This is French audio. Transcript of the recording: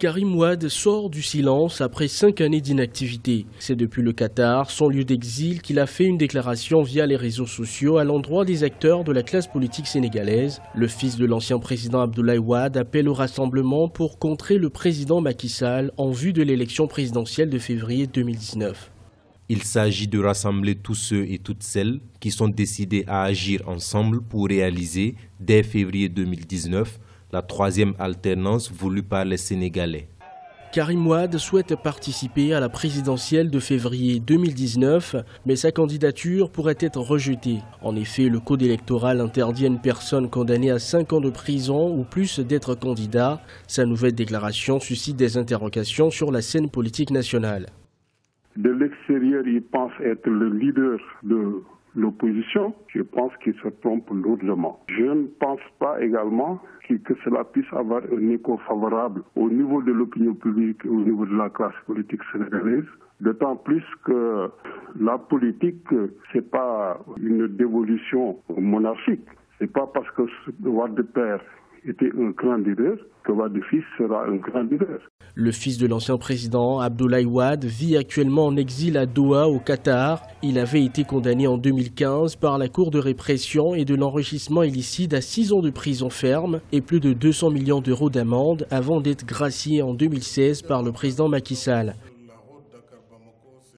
Karim Ouad sort du silence après cinq années d'inactivité. C'est depuis le Qatar, son lieu d'exil, qu'il a fait une déclaration via les réseaux sociaux à l'endroit des acteurs de la classe politique sénégalaise. Le fils de l'ancien président Abdoulaye Ouad appelle au rassemblement pour contrer le président Macky Sall en vue de l'élection présidentielle de février 2019. Il s'agit de rassembler tous ceux et toutes celles qui sont décidés à agir ensemble pour réaliser, dès février 2019, la troisième alternance voulue par les Sénégalais. Karim Ouad souhaite participer à la présidentielle de février 2019, mais sa candidature pourrait être rejetée. En effet, le code électoral interdit à une personne condamnée à 5 ans de prison ou plus d'être candidat. Sa nouvelle déclaration suscite des interrogations sur la scène politique nationale. De l'extérieur, il pense être le leader de l'opposition. Je pense qu'il se trompe lourdement. Je ne pense pas également que, cela puisse avoir un écho favorable au niveau de l'opinion publique au niveau de la classe politique sénégalaise. D'autant plus que la politique, c'est pas une dévolution monarchique. C'est pas parce que de Père était un grand leader que fils sera un grand leader. Le fils de l'ancien président Abdoulaye Wade vit actuellement en exil à Doha au Qatar. Il avait été condamné en 2015 par la Cour de répression et de l'enrichissement illicite à 6 ans de prison ferme et plus de 200 millions d'euros d'amende avant d'être gracié en 2016 par le président Macky Sall.